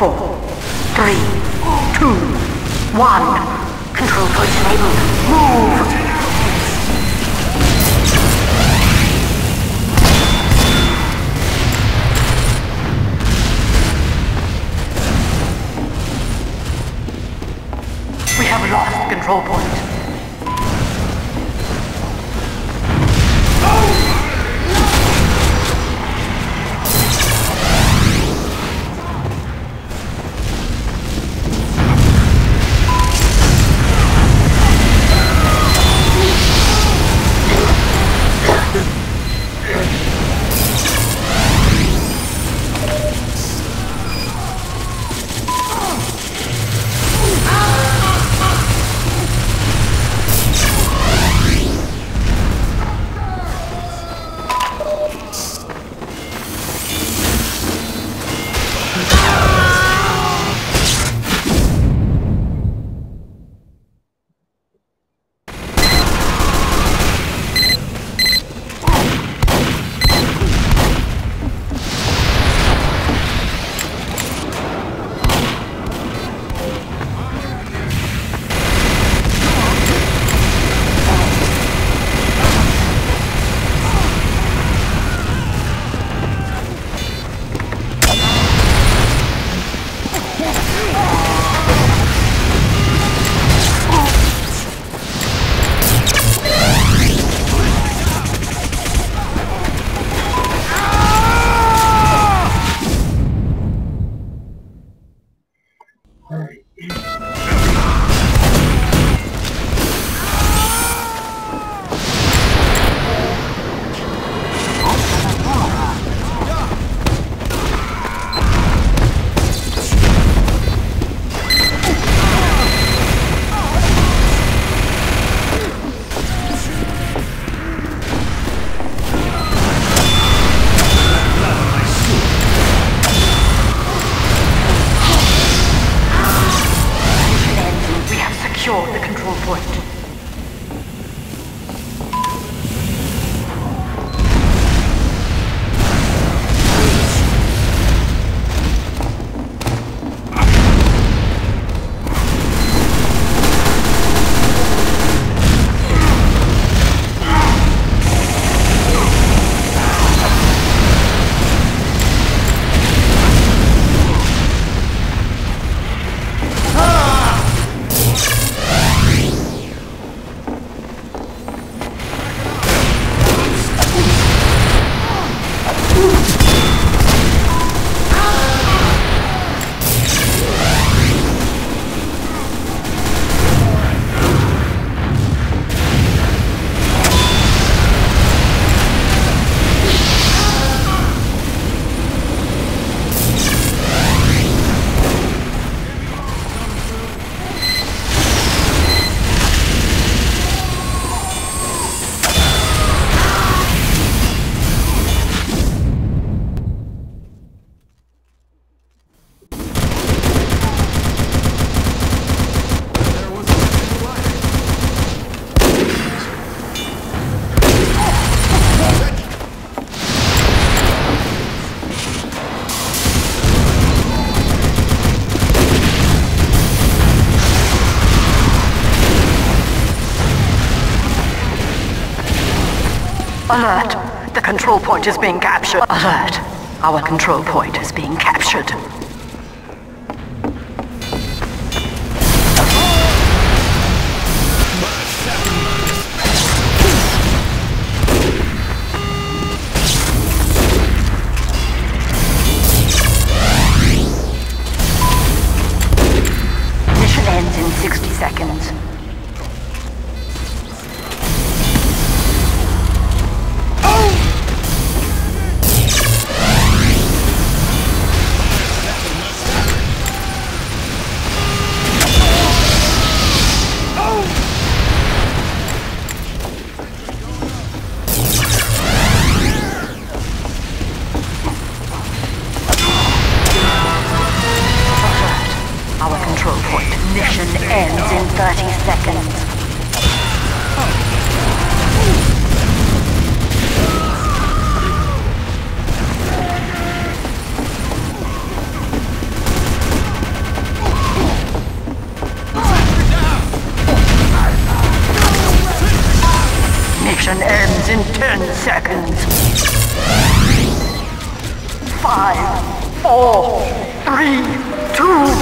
Four, three, two, one. Control points enabled. Move! We have lost control points. Alert! The control point is being captured. Alert! Our control point is being captured. Mission ends in 60 seconds. seconds. Mission ends in 10 seconds. Five, four, three, two,